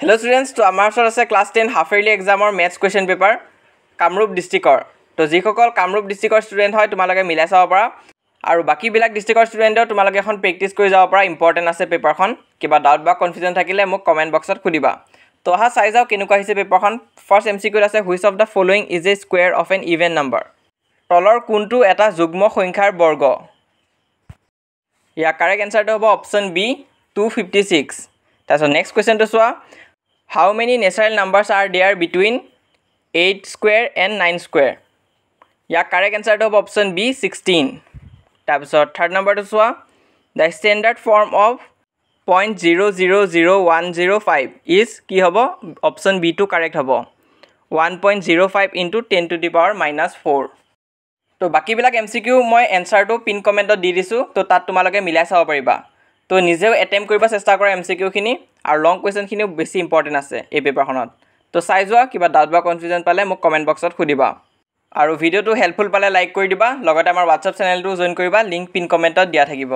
Hello students তো আমাৰ ওচৰত আছে ক্লাছ টেন হাফ ইয়াৰলি এক্সামৰ মেথছ কুৱেশ্যন পেপাৰ কামৰূপ ডিষ্ট্ৰিক্টৰ তো যিসকল কামৰূপ ডিষ্ট্ৰিক্টৰ ষ্টুডেণ্ট হয় তোমালোকে মিলাই চাব পাৰা। আৰু বাকীবিলাক ডিষ্ট্ৰিক্টৰ ষ্টুডেণ্টেও তোমালোকে এখন প্ৰেক্টিছ কৰি যাব পাৰা ইম্পৰ্টেণ্ট আছে পেপাৰখন কিবা ডাউট বা কনফিউজন থাকিলে মোক কমেণ্ট বক্সত সুধিবা। তো অহা চাই যাওঁ কেনেকুৱা আহিছে পেপাৰখন ফাৰ্ষ্ট এম চি কিউত আছে which of the following is a square of an even number তলৰ কোনটো এটা যুগ্ম সংখ্যাৰ বৰ্গ। ইয়াৰ কাৰেক্ট এনচাৰটো হ'ব option B two fifty six তাৰপিছত নেক্সট কুৱেশ্যনটো চোৱা। How many natural numbers are there between eight square and nine square year correct এনচাৰটো হ'ব অপশ্যন বি ছিক্সটিন তাৰপিছত থাৰ্ড নম্বৰটো চোৱা the standard form of point zero' zero' zero' one zero' five is কি হ'ব option বিটো correct হ'ব one point zero' five into ten to the power minus four তো বাকীবিলাক এম চি কিউ মই এনচাৰটো পিন কমেণ্টত দি দিছোঁ তো তাত তোমালোকে মিলাই চাব পাৰিবা তো নিজেও এটেম্প কৰিব চেষ্টা কৰা এম চি কিউখিনি আৰু লং কুৱেশ্যনখিনিও বেছি ইম্পৰ্টেণ্ট আছে এই পেপাৰখনত তো চাই যোৱা কিবা ডাউট বা কনফিউজন পালে মোক কমেণ্ট বক্সত সুধিবা। আৰু ভিডিঅ'টো হেল্পফুল পালে লাইক কৰি দিবা লগতে আমাৰ হোৱাটছআপ চেনেলটো জইন কৰিবা লিংক পিন কমেণ্টত দিয়া থাকিব।